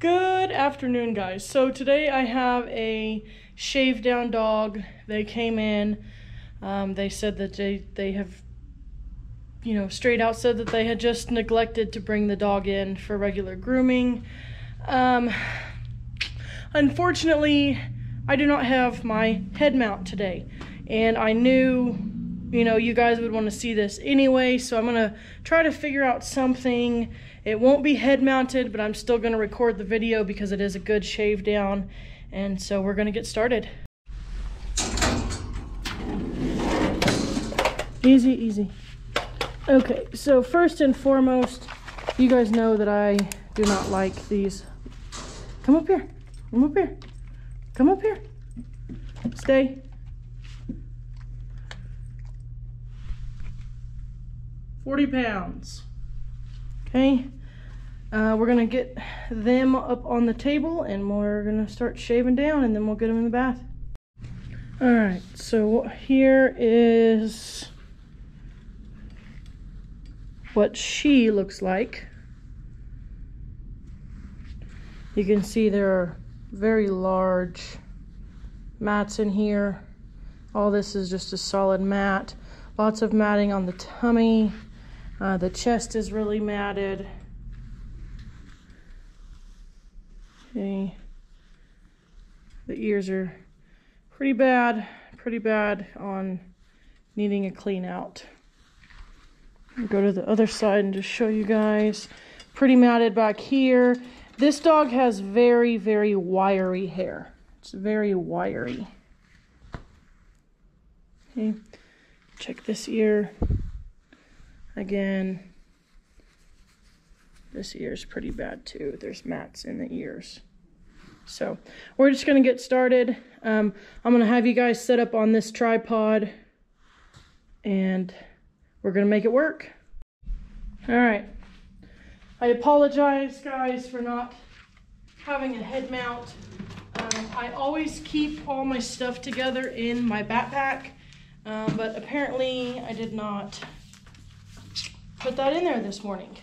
Good afternoon, guys. So today I have a shaved down dog. They came in. Um, they said that they, they have, you know, straight out said that they had just neglected to bring the dog in for regular grooming. Um, unfortunately, I do not have my head mount today. And I knew, you know, you guys would want to see this anyway. So I'm going to try to figure out something it won't be head mounted, but I'm still going to record the video because it is a good shave down. And so we're going to get started. Easy, easy. Okay, so first and foremost, you guys know that I do not like these. Come up here. Come up here. Come up here. Stay. Forty pounds. Okay, uh, we're gonna get them up on the table and we're gonna start shaving down and then we'll get them in the bath. All right, so here is what she looks like. You can see there are very large mats in here. All this is just a solid mat. Lots of matting on the tummy. Uh, the chest is really matted. Okay. The ears are pretty bad, pretty bad on needing a clean out. I'll go to the other side and just show you guys. Pretty matted back here. This dog has very, very wiry hair. It's very wiry. Okay, check this ear. Again, this ear is pretty bad too. There's mats in the ears. So we're just to get started. Um, I'm to have you guys set up on this tripod and we're to make it work. All right. I apologize, guys, for not having a head mount. Um, I always keep all my stuff together in my backpack, um, but apparently I did not put that in there this morning.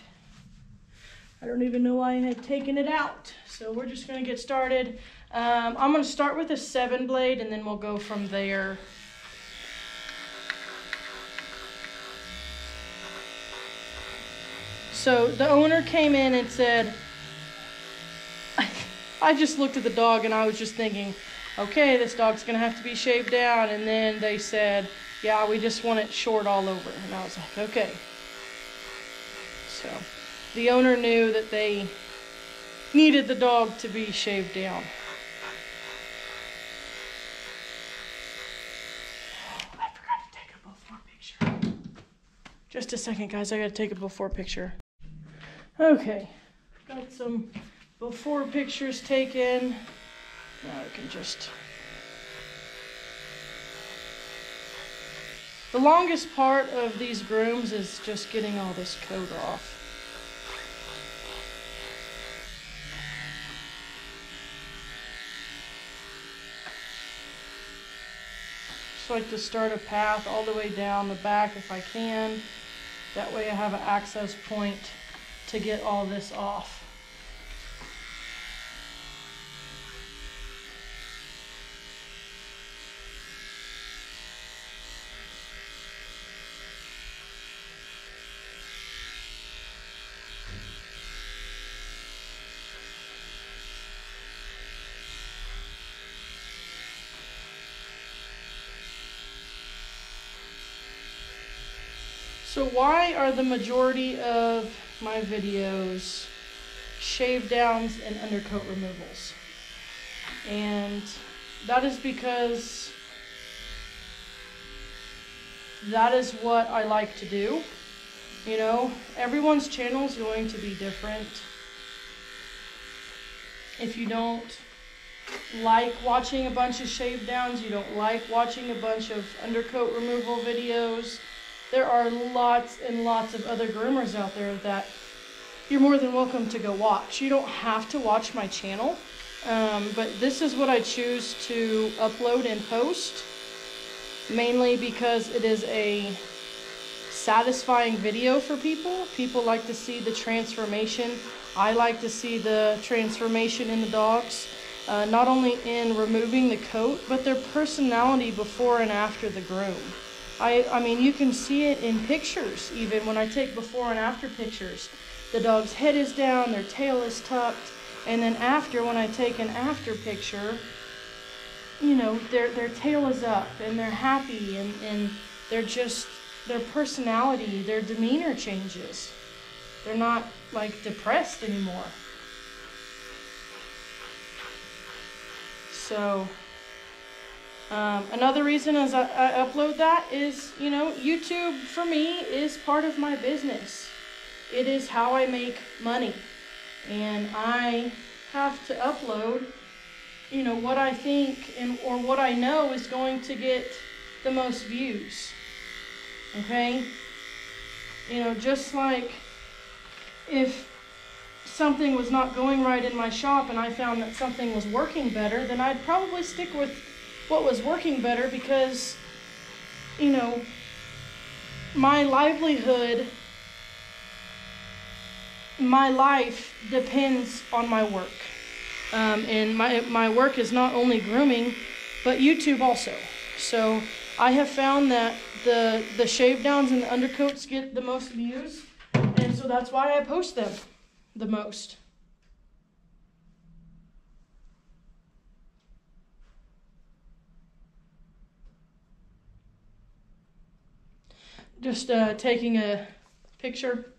I don't even know why I had taken it out. So we're just gonna get started. Um, I'm gonna start with a seven blade and then we'll go from there. So the owner came in and said, I just looked at the dog and I was just thinking, okay, this dog's gonna have to be shaved down. And then they said, yeah, we just want it short all over. And I was like, okay. So the owner knew that they needed the dog to be shaved down. I forgot to take a before picture. Just a second, guys. I gotta take a before picture. Okay, got some before pictures taken. Now I can just. The longest part of these grooms is just getting all this coat off. Just like to start a path all the way down the back if I can. That way I have an access point to get all this off. So why are the majority of my videos shave downs and undercoat removals? And that is because that is what I like to do. You know, everyone's channel is going to be different. If you don't like watching a bunch of shave downs, you don't like watching a bunch of undercoat removal videos, there are lots and lots of other groomers out there that you're more than welcome to go watch. You don't have to watch my channel, um, but this is what I choose to upload and post, mainly because it is a satisfying video for people. People like to see the transformation. I like to see the transformation in the dogs, uh, not only in removing the coat, but their personality before and after the groom. I, I mean, you can see it in pictures, even when I take before and after pictures. The dog's head is down, their tail is tucked, and then after, when I take an after picture, you know, their, their tail is up and they're happy and, and they're just, their personality, their demeanor changes. They're not like depressed anymore. So, um, another reason as I, I upload that is, you know, YouTube for me is part of my business. It is how I make money. And I have to upload, you know, what I think and or what I know is going to get the most views. Okay? You know, just like if something was not going right in my shop and I found that something was working better, then I'd probably stick with what was working better because, you know, my livelihood, my life depends on my work. Um, and my, my work is not only grooming, but YouTube also. So I have found that the, the shave downs and the undercoats get the most views, and so that's why I post them the most. Just uh, taking a picture.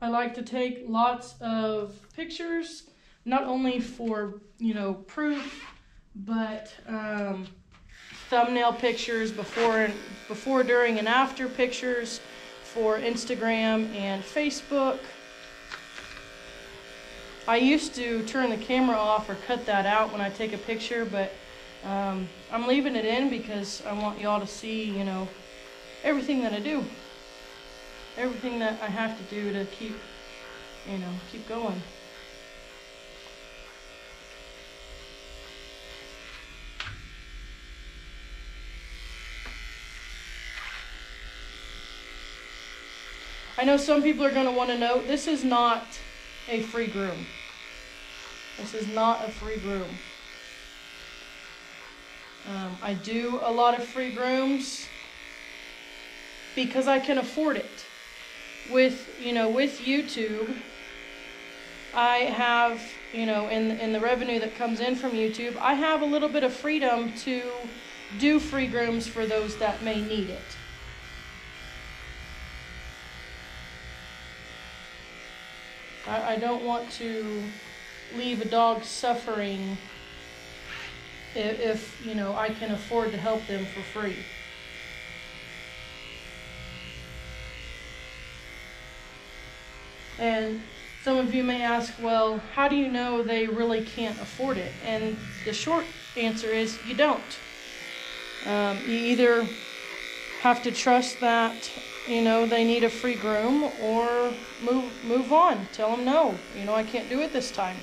I like to take lots of pictures, not only for, you know, proof, but um, thumbnail pictures before, and, before, during, and after pictures for Instagram and Facebook. I used to turn the camera off or cut that out when I take a picture, but um, I'm leaving it in because I want y'all to see, you know, everything that I do. Everything that I have to do to keep, you know, keep going. I know some people are going to want to know this is not a free groom. This is not a free groom. Um, I do a lot of free grooms because I can afford it. With, you know, with YouTube, I have, you know, in, in the revenue that comes in from YouTube, I have a little bit of freedom to do free grooms for those that may need it. I, I don't want to leave a dog suffering if, if, you know, I can afford to help them for free. And some of you may ask, well, how do you know they really can't afford it? And the short answer is you don't. Um, you either have to trust that you know they need a free groom or move move on tell them no you know i can't do it this time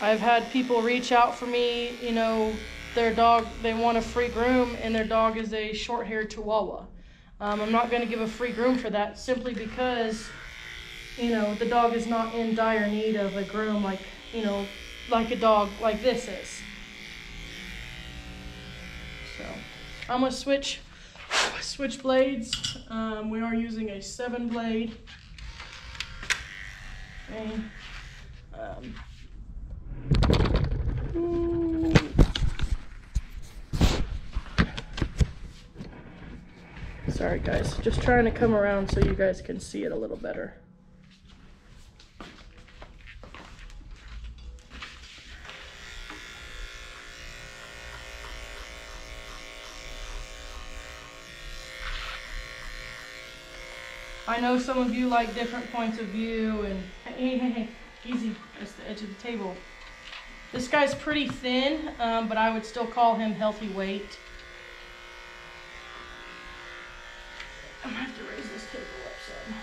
i've had people reach out for me you know their dog, they want a free groom, and their dog is a short haired Chihuahua. Um, I'm not going to give a free groom for that simply because, you know, the dog is not in dire need of a groom like, you know, like a dog like this is. So I'm going to switch, switch blades. Um, we are using a seven blade. Okay. Um, Sorry guys, just trying to come around so you guys can see it a little better. I know some of you like different points of view and hey, hey, hey, easy, that's the edge of the table. This guy's pretty thin, um, but I would still call him healthy weight. I'm gonna have to raise this table up some.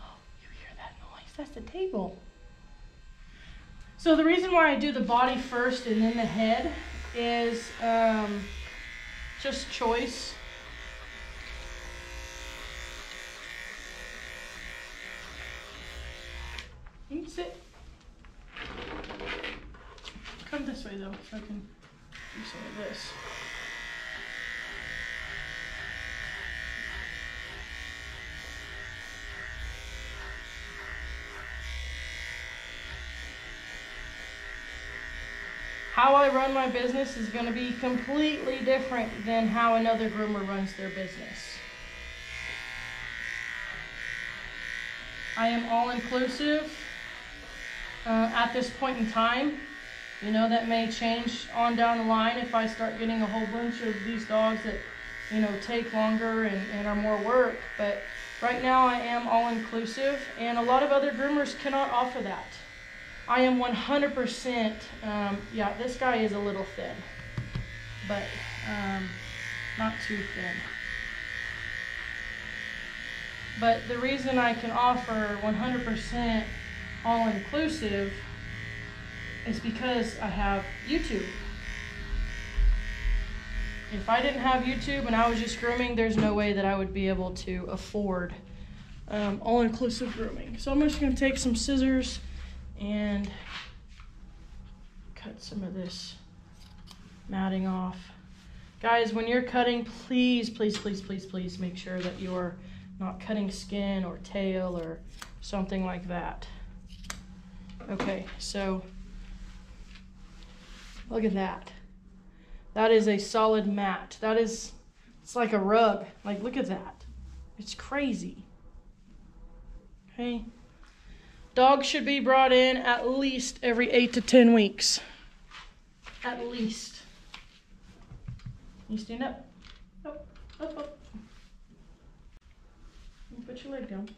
Oh, you hear that noise? That's the table. So the reason why I do the body first and then the head is um, just choice. You can sit. Come this way though, so I can do some of this. How I run my business is going to be completely different than how another groomer runs their business. I am all inclusive uh, at this point in time. You know, that may change on down the line if I start getting a whole bunch of these dogs that, you know, take longer and, and are more work. But right now I am all inclusive, and a lot of other groomers cannot offer that. I am 100%, um, yeah, this guy is a little thin, but um, not too thin. But the reason I can offer 100% all inclusive is because I have YouTube. If I didn't have YouTube and I was just grooming, there's no way that I would be able to afford um, all inclusive grooming. So I'm just going to take some scissors and some of this matting off. Guys, when you're cutting, please, please, please, please, please make sure that you're not cutting skin or tail or something like that. Okay, so look at that. That is a solid mat. That is, it's like a rug. Like, look at that. It's crazy. Okay. Dogs should be brought in at least every eight to ten weeks. At least. You stand up. Up, up, up. Put your leg down.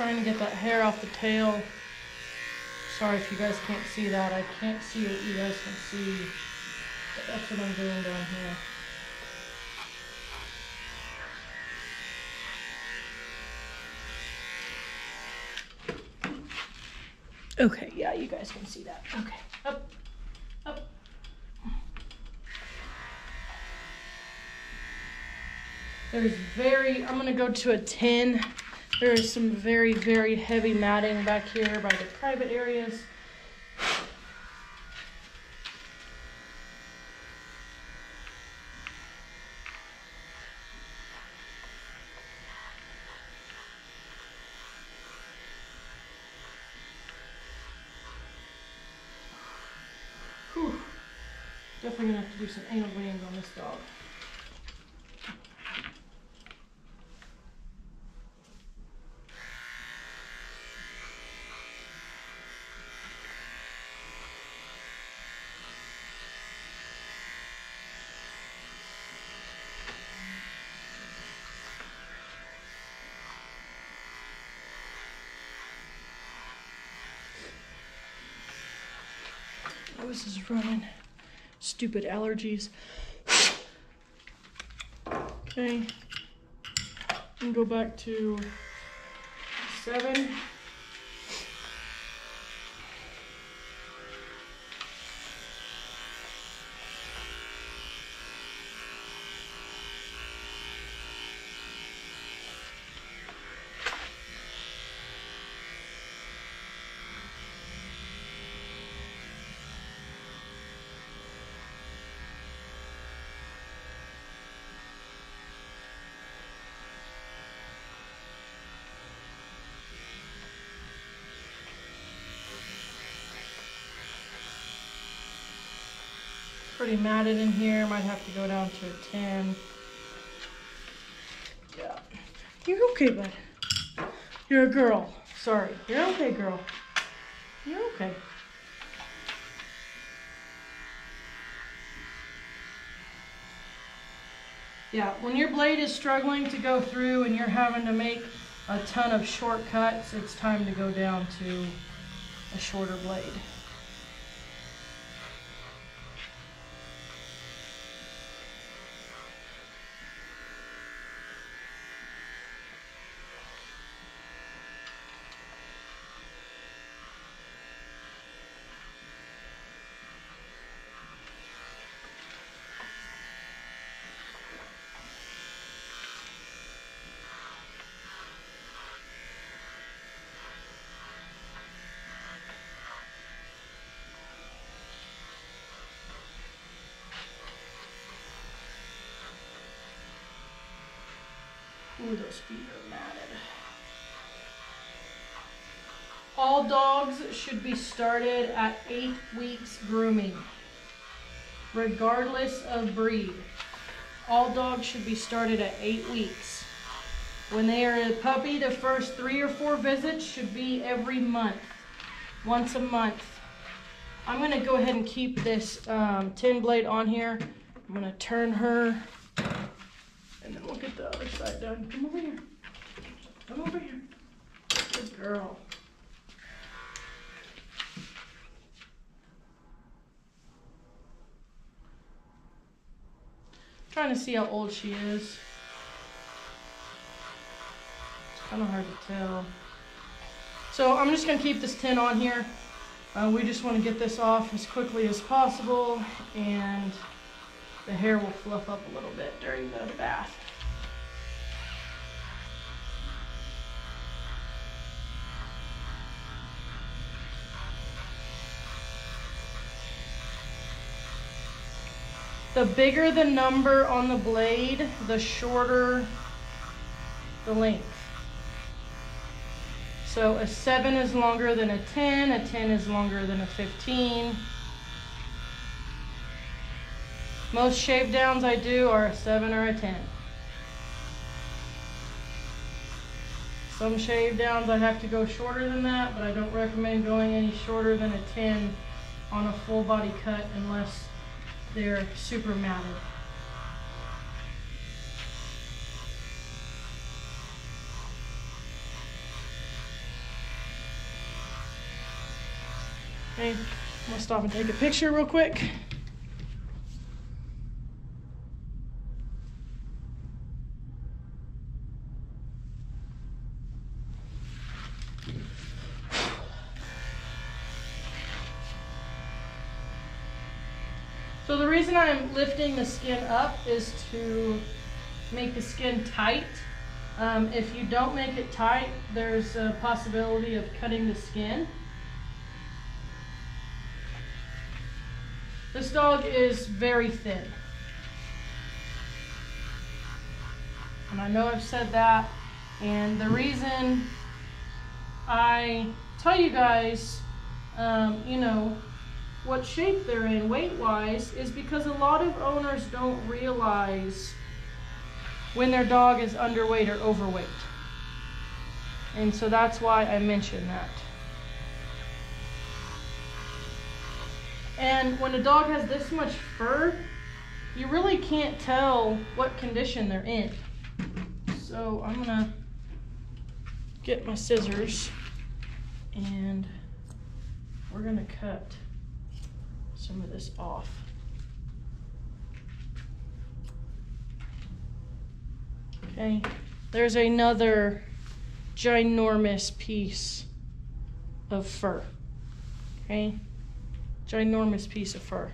Trying to get that hair off the tail. Sorry if you guys can't see that. I can't see what you guys can see. But that's what I'm doing down here. Okay, yeah, you guys can see that. Okay, up, up. There's very, I'm gonna go to a 10 there is some very, very heavy matting back here by the private areas. Definitely gonna have to do some anal glands on this dog. Nose is running. Stupid allergies. Okay. And go back to seven. Pretty matted in here. Might have to go down to a 10. Yeah. You're okay, bud. You're a girl. Sorry. You're okay, girl. You're okay. Yeah, when your blade is struggling to go through and you're having to make a ton of shortcuts, it's time to go down to a shorter blade. Ooh, those feet are matted. All dogs should be started at eight weeks grooming, regardless of breed. All dogs should be started at eight weeks. When they are a puppy, the first three or four visits should be every month, once a month. I'm gonna go ahead and keep this um, tin blade on here. I'm gonna turn her and then we'll get the other side done. Come over here. Come over here. Good girl. Trying to see how old she is. It's kind of hard to tell. So I'm just gonna keep this tin on here. Uh, we just want to get this off as quickly as possible and the hair will fluff up a little bit during the bath. The bigger the number on the blade, the shorter the length. So a 7 is longer than a 10, a 10 is longer than a 15. Most shave downs I do are a 7 or a 10. Some shave downs I have to go shorter than that, but I don't recommend going any shorter than a 10 on a full body cut unless they're super matted. Okay, I'm gonna stop and take a picture real quick. Reason I'm lifting the skin up is to make the skin tight. Um, if you don't make it tight, there's a possibility of cutting the skin. This dog is very thin. And I know I've said that. And the reason I tell you guys, um, you know, what shape they're in weight wise is because a lot of owners don't realize when their dog is underweight or overweight. And so that's why I mention that. And when a dog has this much fur, you really can't tell what condition they're in. So I'm gonna get my scissors and we're gonna cut some of this off. Okay, there's another ginormous piece of fur. Okay? Ginormous piece of fur.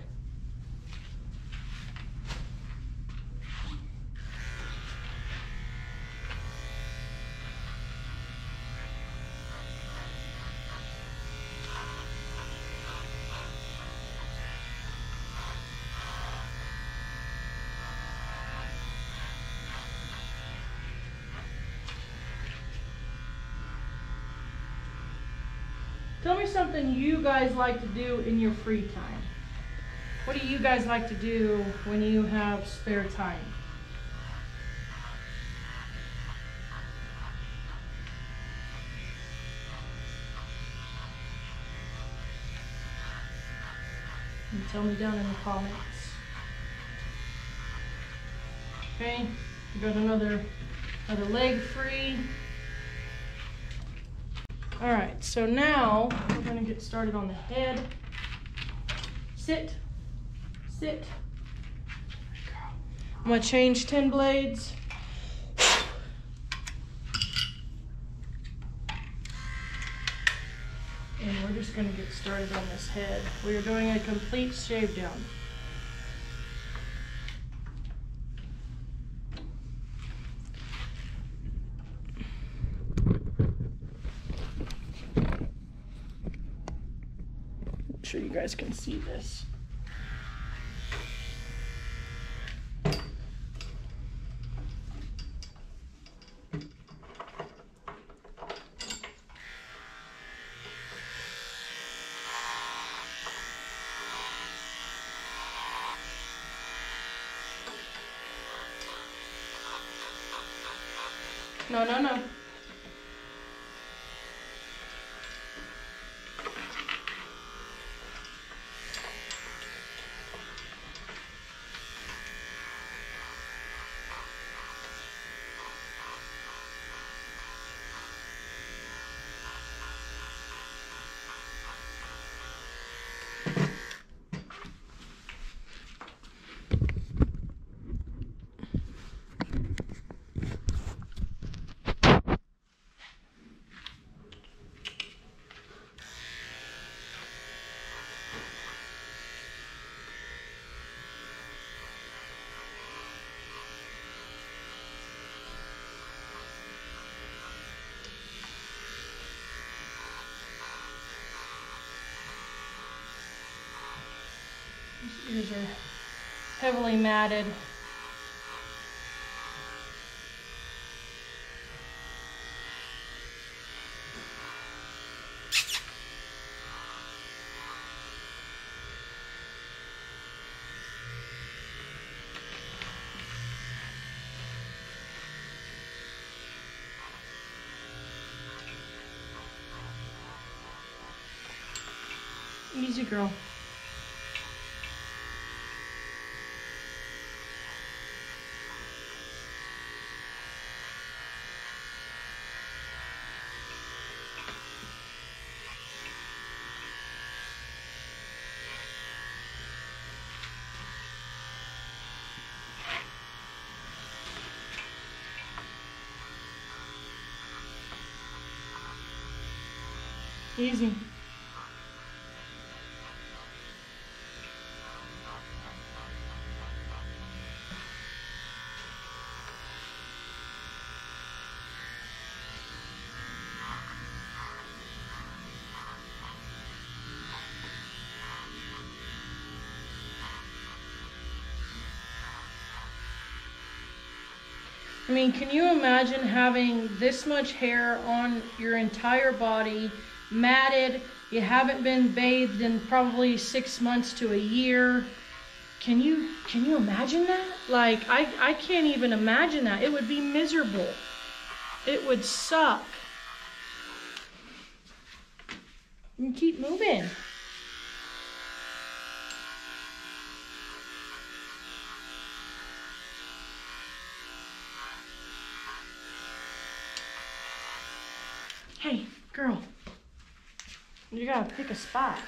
Tell me something you guys like to do in your free time. What do you guys like to do when you have spare time? And tell me down in the comments. Okay, we got another another leg free. All right, so now we're gonna get started on the head. Sit, sit. I'm gonna change 10 blades. And we're just gonna get started on this head. We are doing a complete shave down. Guys can see this. No, no, no. These ears are heavily matted. Easy girl. Easy. I mean, can you imagine having this much hair on your entire body, matted? You haven't been bathed in probably six months to a year. Can you can you imagine that? Like I, I can't even imagine that. It would be miserable. It would suck. pick a spot.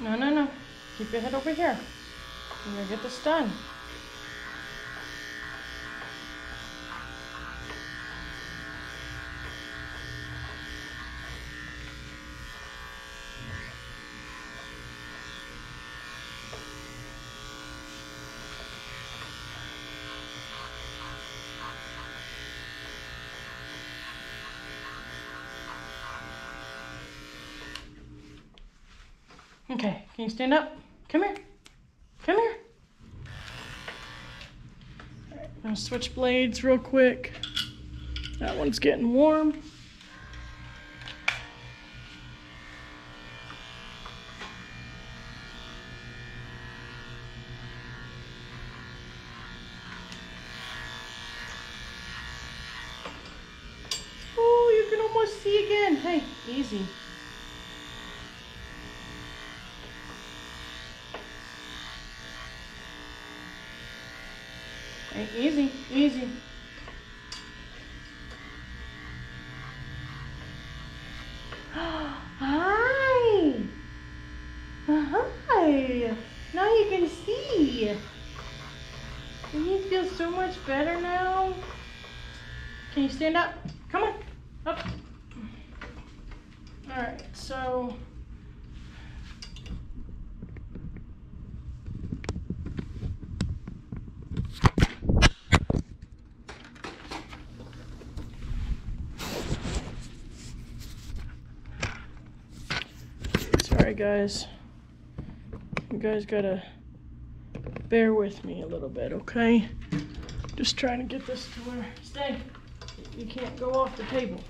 No, no, no. Keep your head over here. You're gonna get this done. You stand up? Come here. Come here. Alright, I'm gonna switch blades real quick. That one's getting warm. Sorry, guys. You guys gotta bear with me a little bit, okay? Just trying to get this to where. Stay. You can't go off the table.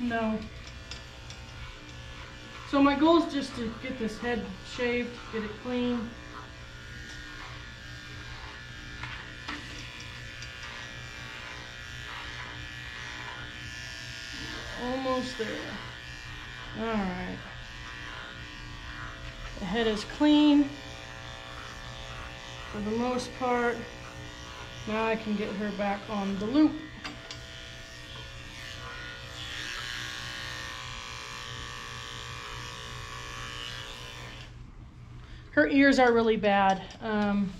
No. So my goal is just to get this head shaved, get it clean. There. Alright. The head is clean for the most part. Now I can get her back on the loop. Her ears are really bad. Um,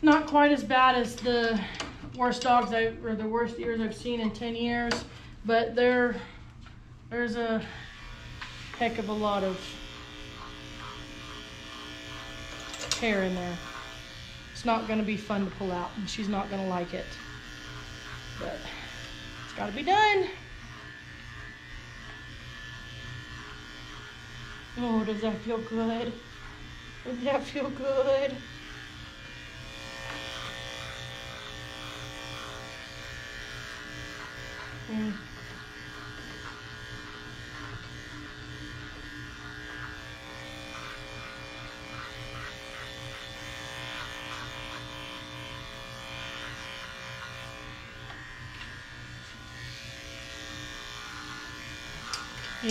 not quite as bad as the worst dogs I or the worst ears I've seen in 10 years, but there there's a heck of a lot of hair in there. It's not going to be fun to pull out, and she's not going to like it. But it's got to be done. Oh, does that feel good? Does that feel good? Mm.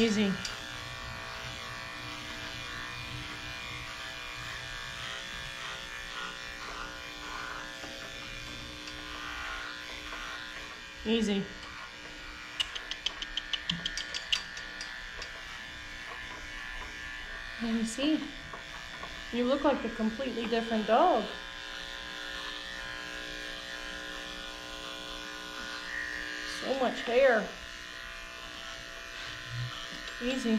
Easy. Easy. Let me see. You look like a completely different dog. So much hair. Easy.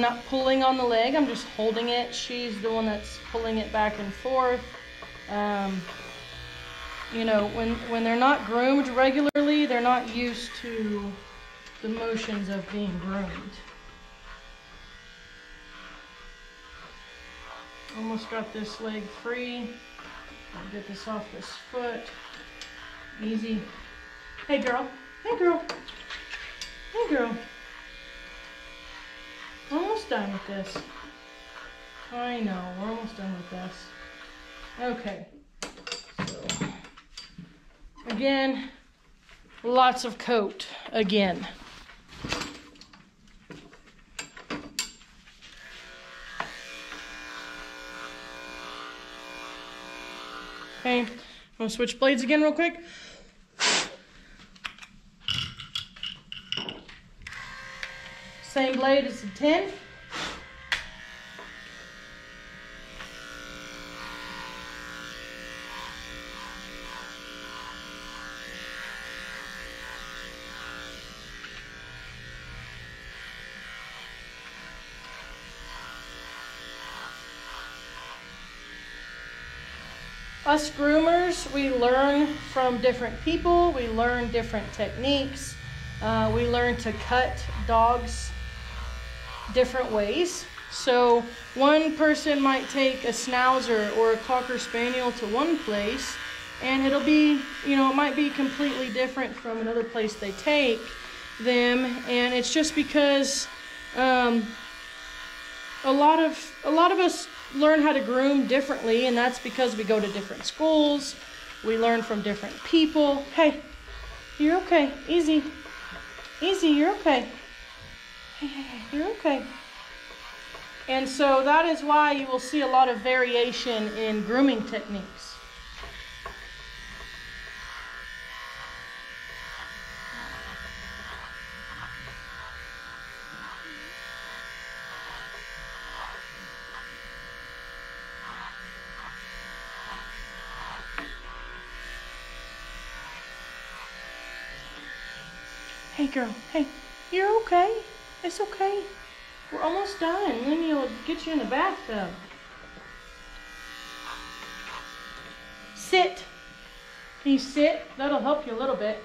I'm not pulling on the leg, I'm just holding it. She's the one that's pulling it back and forth. Um, you know, when, when they're not groomed regularly, they're not used to the motions of being groomed. Almost got this leg free. I'll get this off this foot. Easy. Hey, girl. Hey, girl. Hey, girl. Done with this. I know, we're almost done with this. Okay. So, again, lots of coat again. Okay, I'm gonna switch blades again real quick. Same blade as the 10. Us groomers, we learn from different people, we learn different techniques, uh, we learn to cut dogs different ways. So, one person might take a schnauzer or a cocker spaniel to one place, and it'll be, you know, it might be completely different from another place they take them, and it's just because um, a lot of a lot of us learn how to groom differently, and that's because we go to different schools, we learn from different people. Hey, you're okay. Easy. Easy, you're okay. Hey, hey, hey, you're okay. And so that is why you will see a lot of variation in grooming techniques. Girl. Hey, you're okay. It's okay. We're almost done. Then you'll get you in the bathtub. Sit. Can you sit? That'll help you a little bit.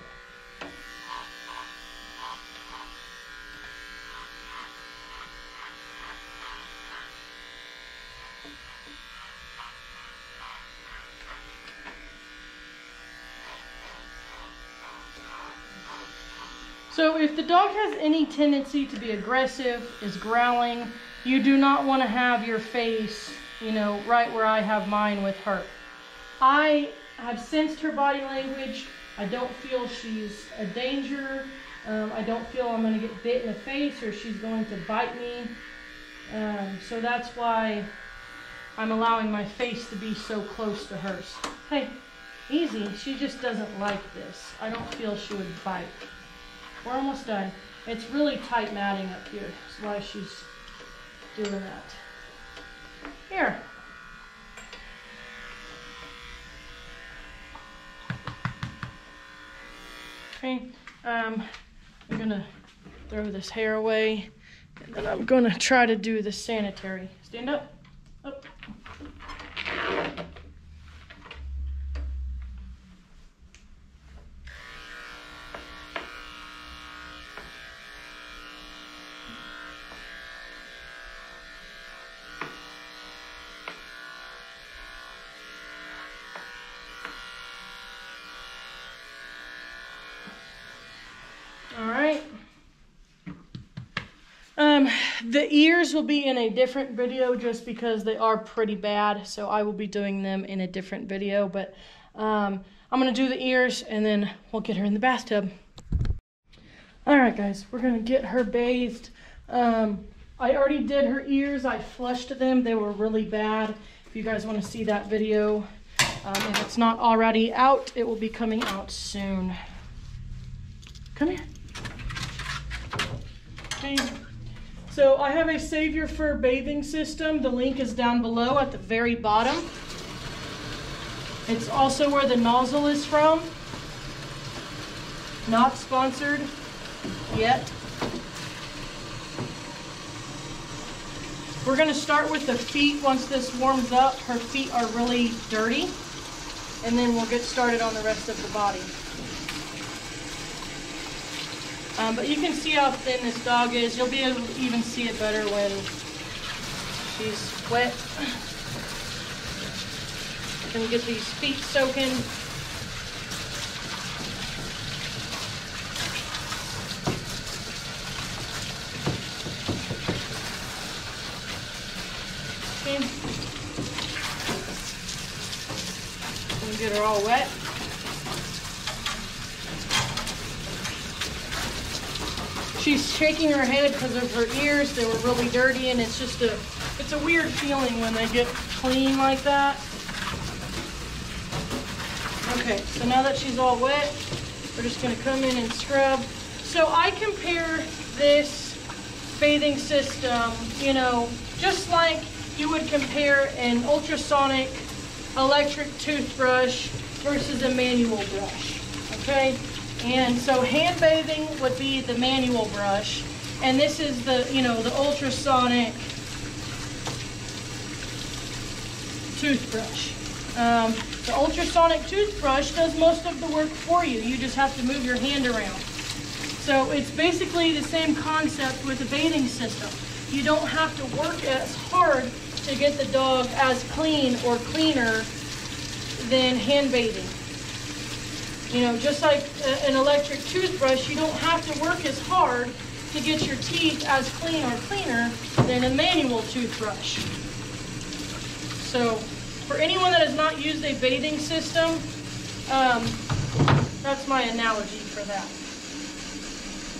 So if the dog has any tendency to be aggressive, is growling, you do not want to have your face, you know, right where I have mine with her. I have sensed her body language. I don't feel she's a danger. Um, I don't feel I'm going to get bit in the face or she's going to bite me. Um, so that's why I'm allowing my face to be so close to hers. Hey, easy. She just doesn't like this. I don't feel she would bite. We're almost done. It's really tight matting up here. That's why she's doing that. Here. Okay, um, I'm gonna throw this hair away and then I'm gonna try to do the sanitary. Stand up. Up. The ears will be in a different video just because they are pretty bad. So I will be doing them in a different video. But um, I'm going to do the ears and then we'll get her in the bathtub. All right, guys, we're going to get her bathed. Um, I already did her ears. I flushed them. They were really bad. If you guys want to see that video, um, if it's not already out, it will be coming out soon. Come here. Okay. So I have a Savior Fur bathing system. The link is down below at the very bottom. It's also where the nozzle is from. Not sponsored yet. We're gonna start with the feet once this warms up. Her feet are really dirty. And then we'll get started on the rest of the body. Um, but you can see how thin this dog is. You'll be able to even see it better when she's wet. And get these feet soaking. Okay. Get her all wet. She's shaking her head because of her ears. They were really dirty and it's just a, it's a weird feeling when they get clean like that. Okay, so now that she's all wet, we're just gonna come in and scrub. So I compare this bathing system, you know, just like you would compare an ultrasonic electric toothbrush versus a manual brush, okay? And so hand bathing would be the manual brush, and this is the, you know, the ultrasonic toothbrush. Um, the ultrasonic toothbrush does most of the work for you. You just have to move your hand around. So it's basically the same concept with the bathing system. You don't have to work as hard to get the dog as clean or cleaner than hand bathing. You know, just like a, an electric toothbrush, you don't have to work as hard to get your teeth as clean or cleaner than a manual toothbrush. So for anyone that has not used a bathing system, um, that's my analogy for that.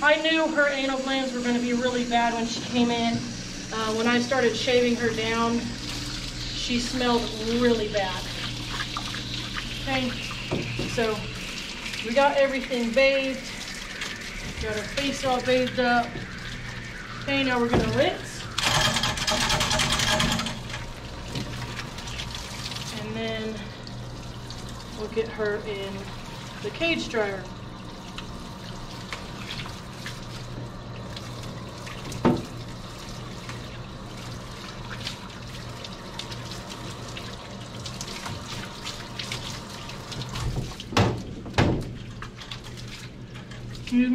I knew her anal glands were going to be really bad when she came in. Uh, when I started shaving her down, she smelled really bad. Okay, so we got everything bathed. Got her face all bathed up. Okay, now we're gonna rinse. And then we'll get her in the cage dryer.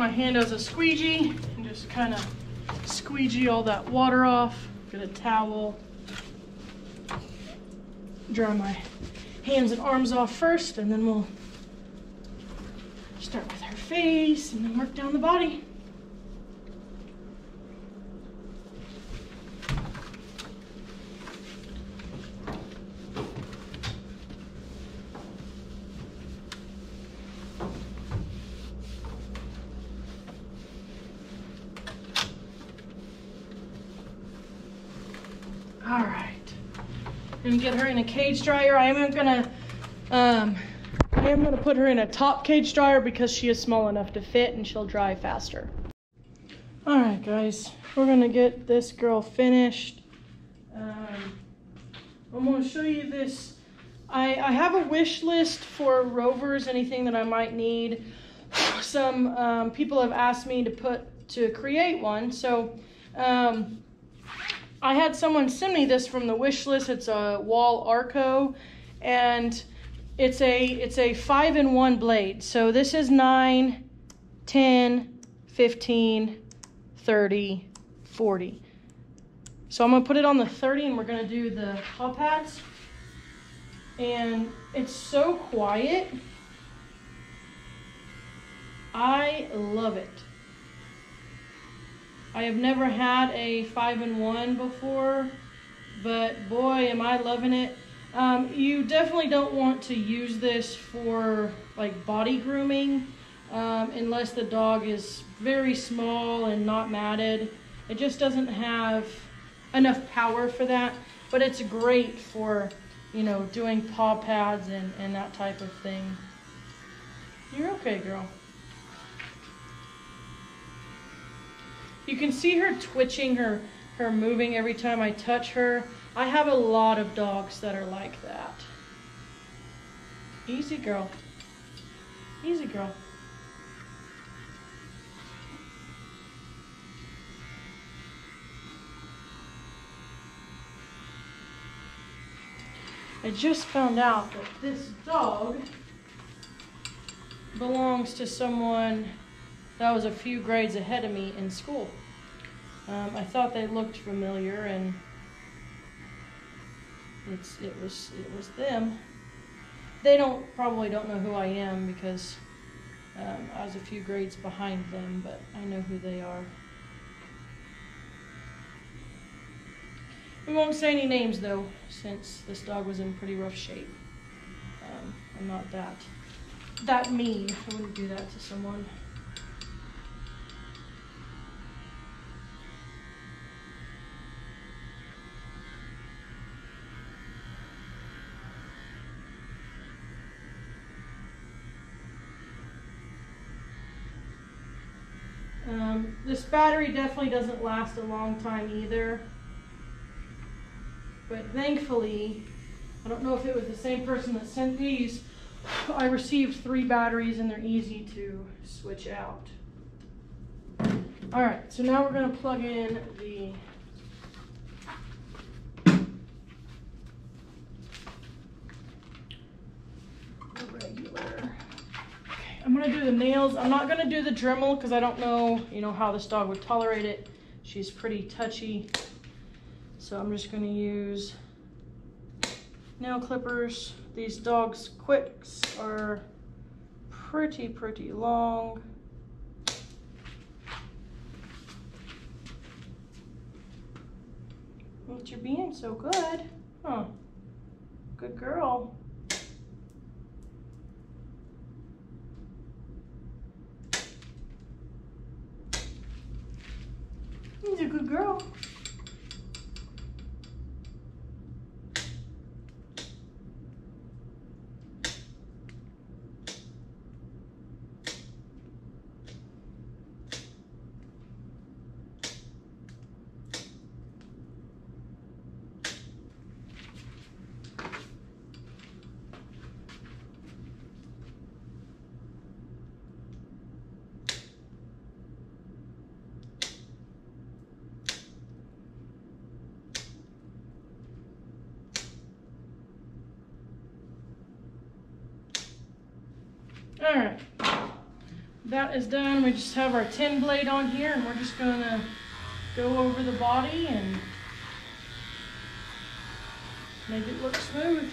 My hand as a squeegee and just kind of squeegee all that water off. Get a towel. Dry my hands and arms off first and then we'll start with her face and then work down the body. All right. Get her in a cage dryer. I am gonna, um, I am gonna put her in a top cage dryer because she is small enough to fit and she'll dry faster. All right, guys, we're gonna get this girl finished. Um, I'm gonna show you this. I, I have a wish list for rovers, anything that I might need. Some um, people have asked me to put to create one, so um, I had someone send me this from the wish list. It's a Wahl Arco, and it's a it's a five in one blade. So this is 9, 10, 15, 30, 40. So I'm gonna put it on the 30 and we're gonna do the paw pads. And it's so quiet. I love it. I have never had a five in one before, but boy, am I loving it. Um, you definitely don't want to use this for like body grooming um, unless the dog is very small and not matted. It just doesn't have enough power for that, but it's great for, you know, doing paw pads and, and that type of thing. You're okay, girl. You can see her twitching, her, her moving every time I touch her. I have a lot of dogs that are like that. Easy girl. Easy girl. I just found out that this dog belongs to someone that was a few grades ahead of me in school. Um, I thought they looked familiar, and it's it was it was them. They don't probably don't know who I am because um, I was a few grades behind them, but I know who they are. We won't say any names though, since this dog was in pretty rough shape. Um. I'm not that that mean. I wouldn't do that to someone. Um, this battery definitely doesn't last a long time either. But thankfully, I don't know if it was the same person that sent these, I received three batteries and they're easy to switch out. All right, so now we're gonna plug in the regular. Okay, I'm gonna do the nails. I'm not gonna do the Dremel because I don't know, you know, how this dog would tolerate it. She's pretty touchy. So I'm just gonna use nail clippers. These dogs' quicks are pretty, pretty long. But you're being so good. Huh. Good girl. He's a good girl. All right, that is done. We just have our 10 blade on here and we're just gonna go over the body and make it look smooth.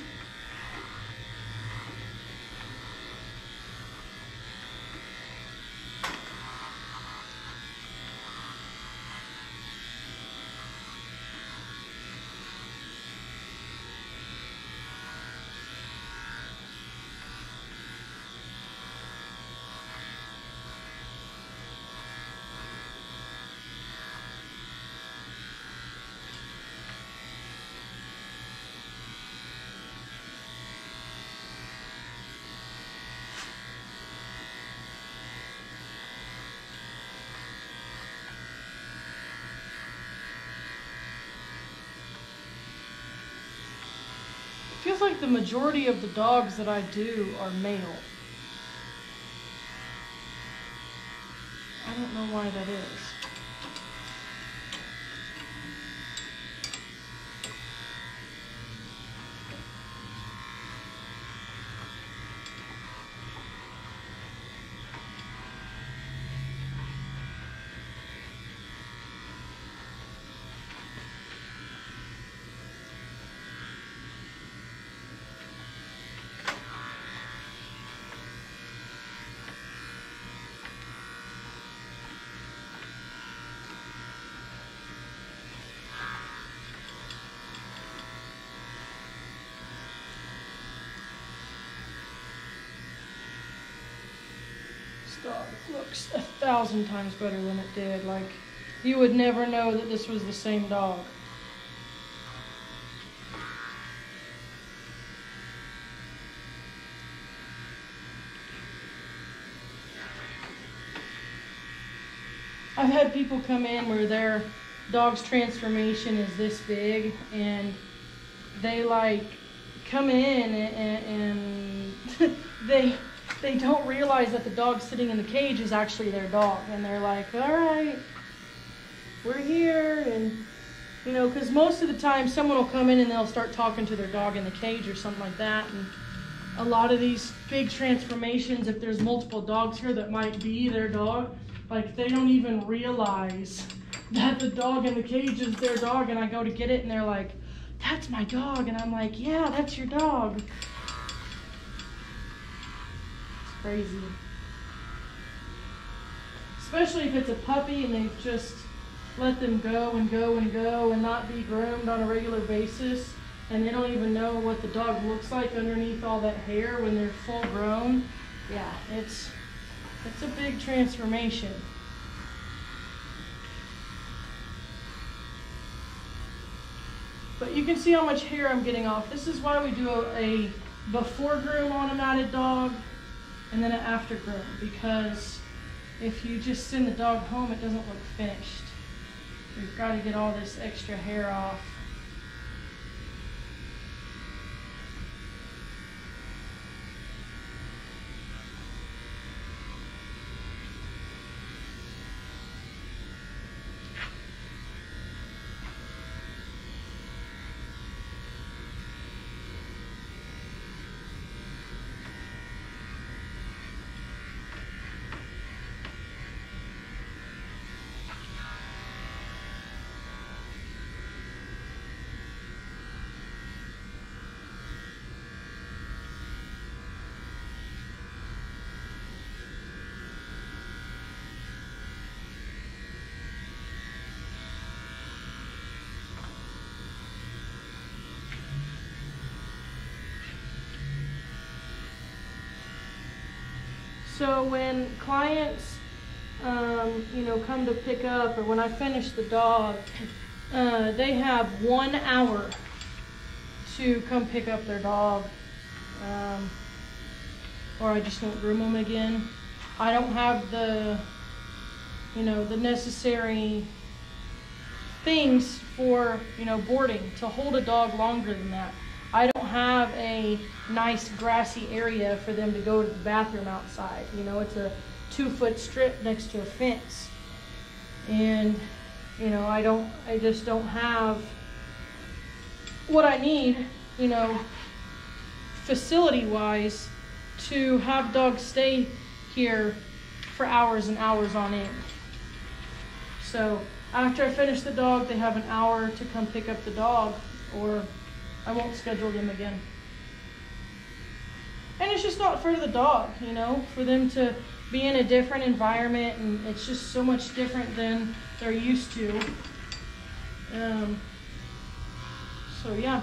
Like the majority of the dogs that I do are male. I don't know why that is. Looks a thousand times better than it did. Like, you would never know that this was the same dog. I've had people come in where their dog's transformation is this big and they like come in and, and they they don't realize that the dog sitting in the cage is actually their dog. And they're like, all right, we're here. And, you know, because most of the time someone will come in and they'll start talking to their dog in the cage or something like that. And a lot of these big transformations, if there's multiple dogs here that might be their dog, like they don't even realize that the dog in the cage is their dog. And I go to get it and they're like, that's my dog. And I'm like, yeah, that's your dog crazy. Especially if it's a puppy and they've just let them go and go and go and not be groomed on a regular basis. and they don't even know what the dog looks like underneath all that hair when they're full grown. Yeah, it's it's a big transformation. But you can see how much hair I'm getting off. This is why we do a, a before groom on a matted dog and then an after groom because if you just send the dog home, it doesn't look finished. We've got to get all this extra hair off. So when clients, um, you know, come to pick up, or when I finish the dog, uh, they have one hour to come pick up their dog, um, or I just don't groom them again. I don't have the, you know, the necessary things for, you know, boarding to hold a dog longer than that. Have a nice grassy area for them to go to the bathroom outside. You know, it's a two foot strip next to a fence. And, you know, I don't, I just don't have what I need, you know, facility wise to have dogs stay here for hours and hours on end. So after I finish the dog, they have an hour to come pick up the dog or I won't schedule them again. And it's just not for the dog, you know, for them to be in a different environment and it's just so much different than they're used to. Um, so, yeah.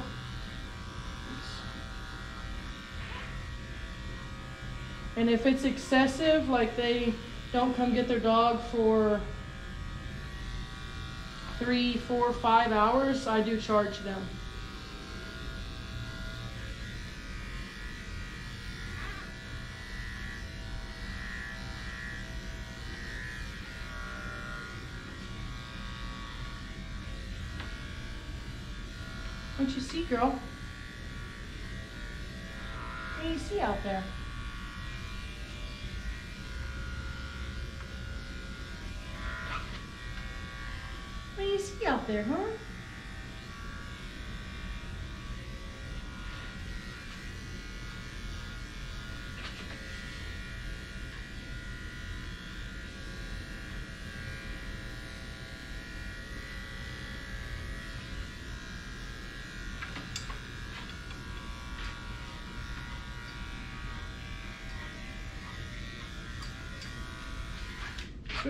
And if it's excessive, like they don't come get their dog for three, four, five hours, I do charge them. You see, girl? What do you see out there? What do you see out there, huh?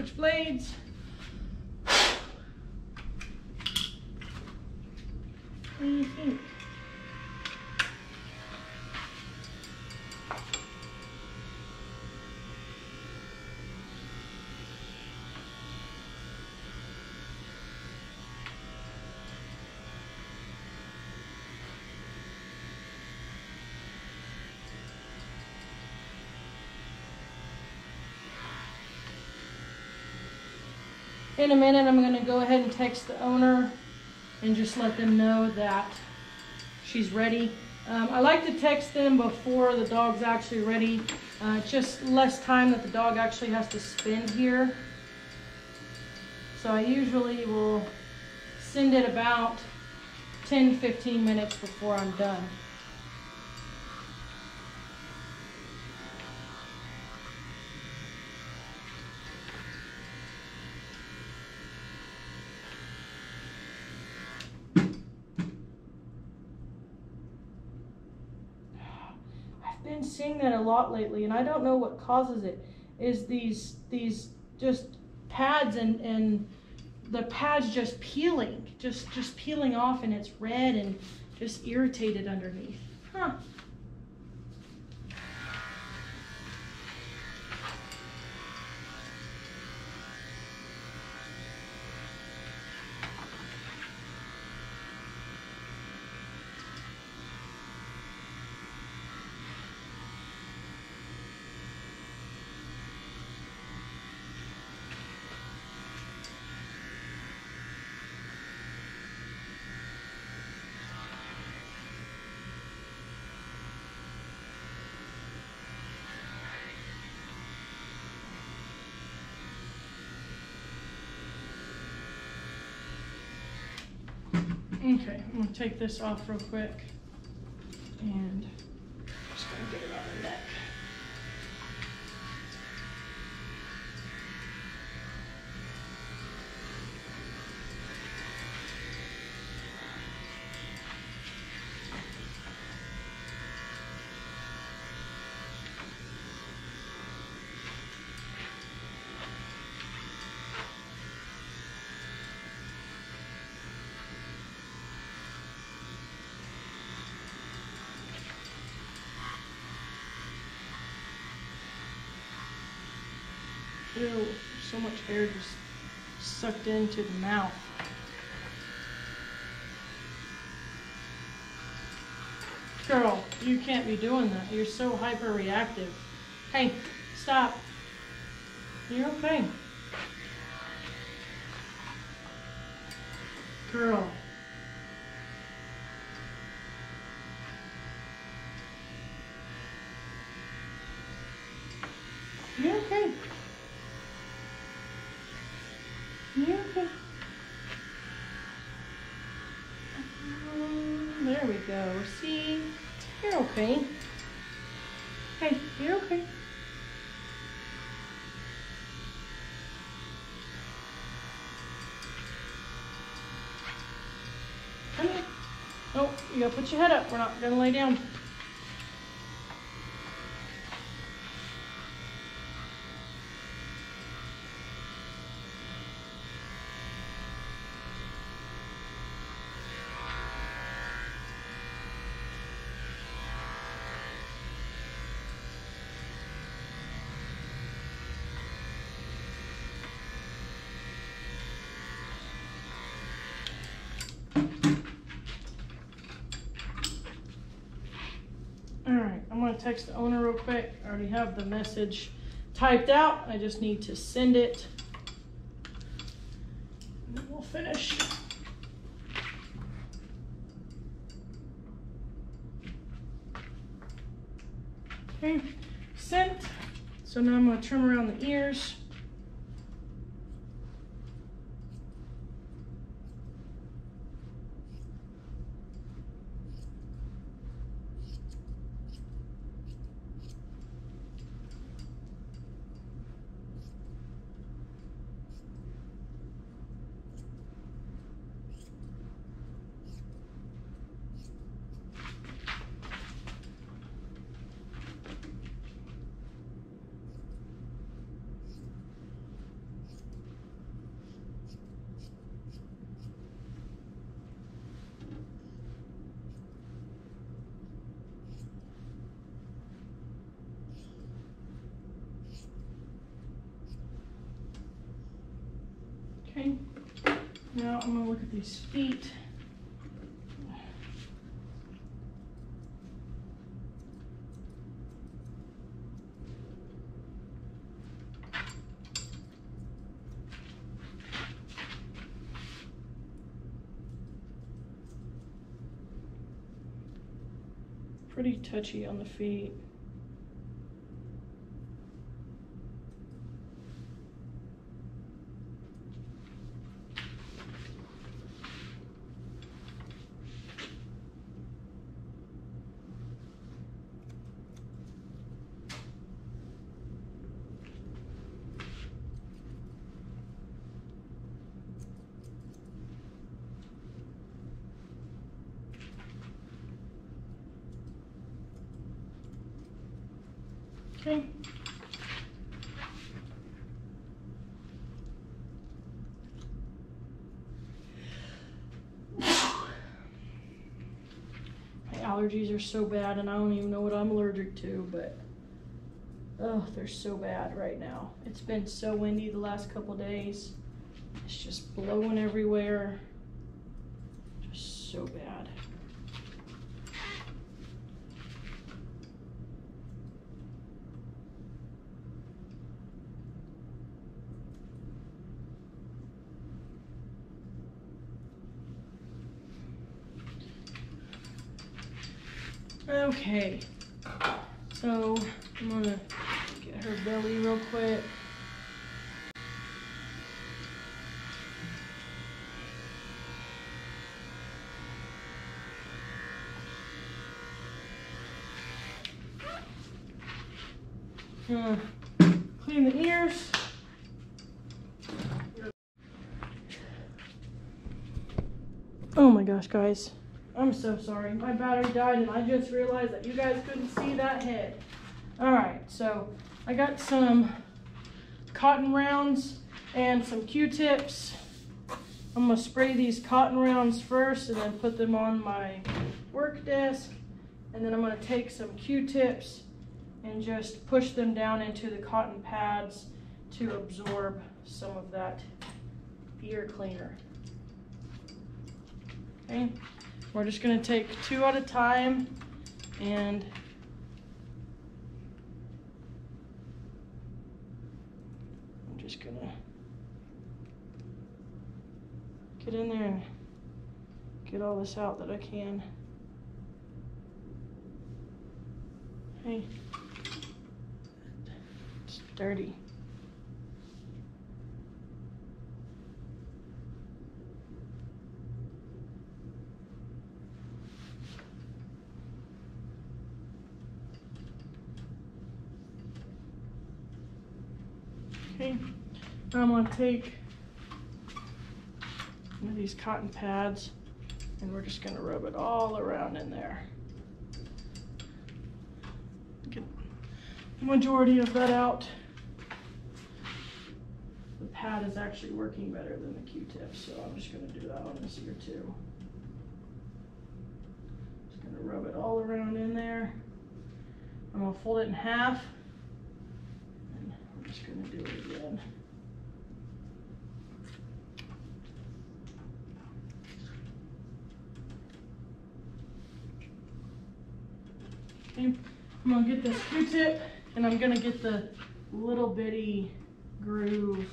Switch blades. What do you think? In a minute, I'm going to go ahead and text the owner and just let them know that she's ready. Um, I like to text them before the dog's actually ready. Uh, just less time that the dog actually has to spend here. So I usually will send it about 10 15 minutes before I'm done. been seeing that a lot lately, and I don't know what causes it. Is these these just pads and and the pads just peeling, just just peeling off, and it's red, and just irritated underneath. Huh. Okay, I'm gonna take this off real quick. Ew, so much air just sucked into the mouth. Girl, you can't be doing that. You're so hyper reactive. Hey, stop. You're okay. Girl. You're okay. You're okay. Um, there You're okay. Hey, you're okay. Come here. Oh, you gotta put your head up. We're not gonna lay down. All right, I'm gonna text the owner real quick. I already have the message typed out. I just need to send it. And then we'll finish. Okay, sent. So now I'm gonna trim around the ears. Okay, now I'm gonna look at these feet. Pretty touchy on the feet. Okay. Allergies are so bad, and I don't even know what I'm allergic to, but oh, they're so bad right now. It's been so windy the last couple days. It's just blowing everywhere. Just so bad. Okay, so I'm gonna get her belly real quick. Uh, clean the ears. Oh my gosh, guys. I'm so sorry. My battery died and I just realized that you guys couldn't see that head. All right, so I got some cotton rounds and some Q-tips. I'm gonna spray these cotton rounds first and then put them on my work desk. And then I'm gonna take some Q-tips and just push them down into the cotton pads to absorb some of that ear cleaner. Okay. We're just gonna take two at a time and I'm just gonna get in there and get all this out that I can. Hey, it's dirty. Okay, I'm gonna take one of these cotton pads and we're just gonna rub it all around in there. Get the majority of that out. The pad is actually working better than the Q-tip, so I'm just gonna do that on this ear too. Just gonna rub it all around in there. I'm gonna fold it in half just gonna do it again. Okay, I'm gonna get this Q-tip and I'm gonna get the little bitty groove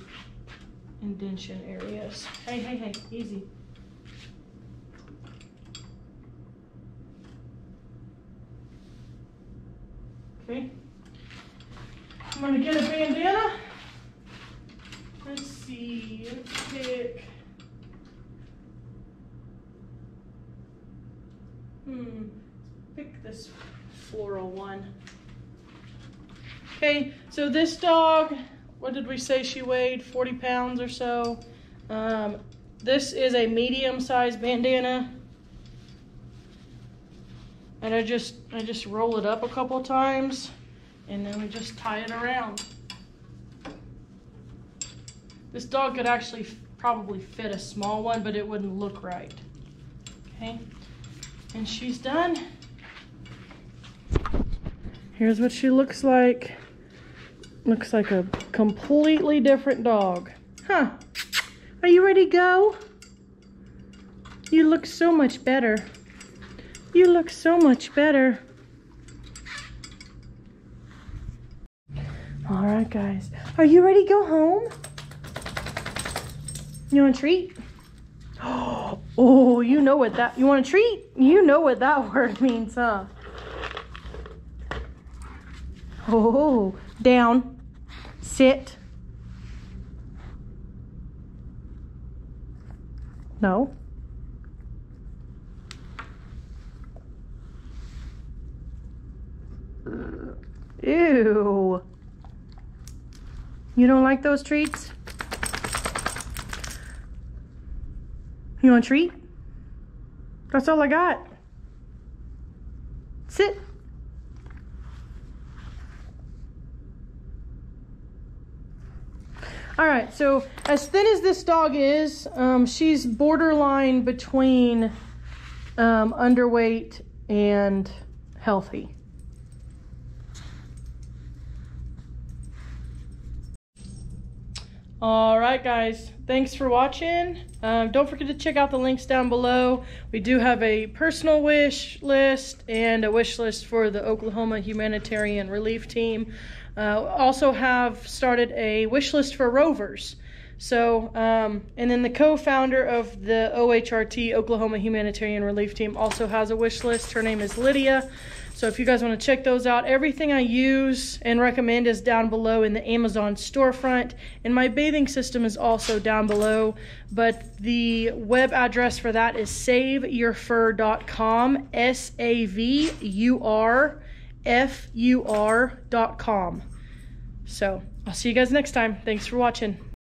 indention areas. Hey, hey, hey, easy. Okay. I'm gonna get a bandana. Let's see, let's pick. Hmm, pick this floral one. Okay, so this dog, what did we say she weighed? 40 pounds or so. Um, this is a medium-sized bandana. And I just, I just roll it up a couple times and then we just tie it around. This dog could actually probably fit a small one, but it wouldn't look right. Okay, and she's done. Here's what she looks like. Looks like a completely different dog. Huh, are you ready to go? You look so much better. You look so much better. All right, guys. Are you ready to go home? You want a treat? Oh, you know what that, you want a treat? You know what that word means, huh? Oh, down, sit. No. Ew. You don't like those treats? You want a treat? That's all I got. Sit. All right, so as thin as this dog is, um, she's borderline between um, underweight and healthy. All right, guys, thanks for watching. Um, don't forget to check out the links down below. We do have a personal wish list and a wish list for the Oklahoma Humanitarian Relief Team. Uh, also have started a wish list for rovers. So, um, and then the co-founder of the OHRT, Oklahoma Humanitarian Relief Team, also has a wish list. Her name is Lydia. So if you guys want to check those out, everything I use and recommend is down below in the Amazon storefront. And my bathing system is also down below. But the web address for that is savurfur.com, S-A-V-U-R-F-U-R.com. So I'll see you guys next time. Thanks for watching.